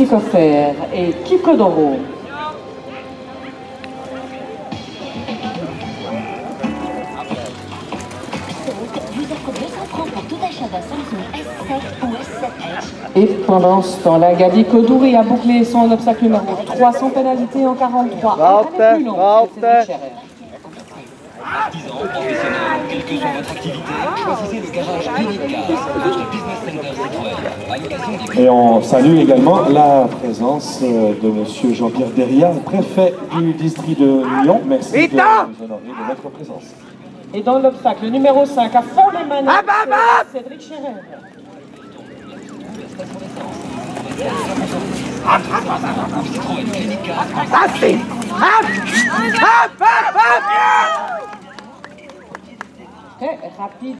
Et Kikodoro. Vous offre 200 francs pour tout achat d'un Samsung S7 ou S7 Edge. Et pendant ce temps-là, Gabi Kodouri a bouclé son obstacle numéro 3, son pénalité en 43. Bravo, Elle est plus longue quelle que soit votre activité, choisissez le garage business center Et on salue également la présence euh, de Monsieur Jean-Pierre Derrière, préfet du district de Lyon. Merci de nous honorer de votre présence. Et dans l'obstacle numéro 5, à fond les manettes, hop Cédric Assez Hop Hop Hop Très rapide.